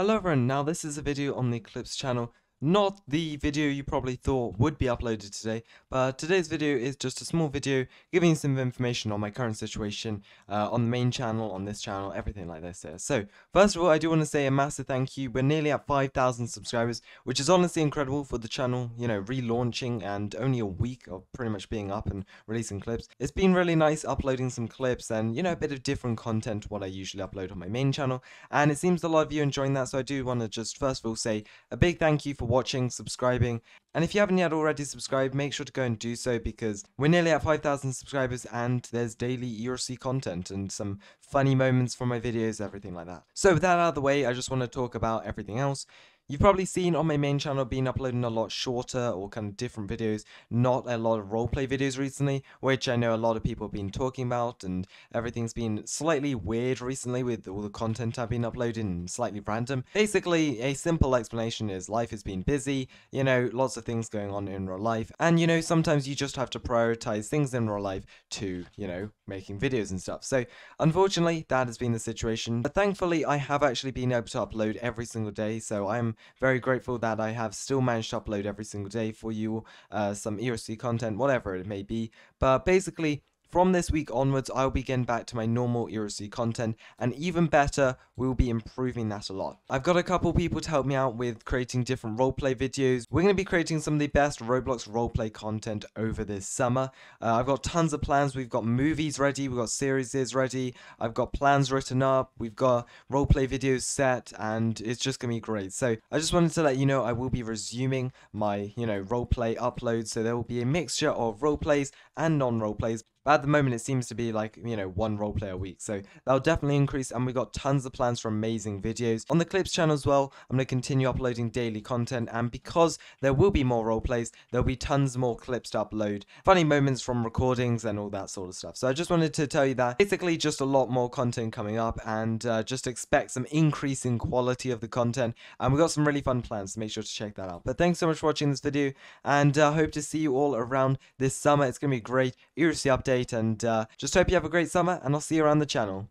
Hello everyone, now this is a video on the Clips channel. Not the video you probably thought would be uploaded today, but today's video is just a small video giving some information on my current situation uh, on the main channel, on this channel, everything like this here. So, first of all, I do want to say a massive thank you. We're nearly at 5,000 subscribers, which is honestly incredible for the channel, you know, relaunching and only a week of pretty much being up and releasing clips. It's been really nice uploading some clips and, you know, a bit of different content to what I usually upload on my main channel, and it seems a lot of you enjoying that, so I do want to just first of all say a big thank you for watching, subscribing, and if you haven't yet already subscribed, make sure to go and do so because we're nearly at 5,000 subscribers and there's daily ERLC content and some funny moments from my videos, everything like that. So with that out of the way, I just want to talk about everything else. You've probably seen on my main channel been uploading a lot shorter or kind of different videos, not a lot of roleplay videos recently, which I know a lot of people have been talking about, and everything's been slightly weird recently with all the content I've been uploading and slightly random. Basically, a simple explanation is life has been busy, you know, lots of things going on in real life, and you know, sometimes you just have to prioritize things in real life to, you know, making videos and stuff. So, unfortunately, that has been the situation, but thankfully, I have actually been able to upload every single day, so I'm very grateful that I have still managed to upload every single day for you, uh, some ERLC content, whatever it may be. But basically, from this week onwards, I'll be getting back to my normal ERLC content, and even better, we'll be improving that a lot. I've got a couple people to help me out with creating different roleplay videos. We're going to be creating some of the best Roblox roleplay content over this summer. Uh, I've got tons of plans. We've got movies ready, we've got series ready, I've got plans written up, we've got roleplay videos set, and it's just going to be great. So I just wanted to let you know I will be resuming my, you know, roleplay uploads, so there will be a mixture of roleplays and non-roleplays. But at the moment, it seems to be like, you know, one roleplay a week. So that'll definitely increase. And we've got tons of plans for amazing videos. On the Clips channel as well, I'm going to continue uploading daily content. And because there will be more roleplays, there'll be tons more clips to upload. Funny moments from recordings and all that sort of stuff. So I just wanted to tell you that. Basically, just a lot more content coming up. And uh, just expect some increase in quality of the content. And we've got some really fun plans. So make sure to check that out. But thanks so much for watching this video. And I uh, hope to see you all around this summer. It's going to be great. ERLC update and uh, just hope you have a great summer and I'll see you around the channel.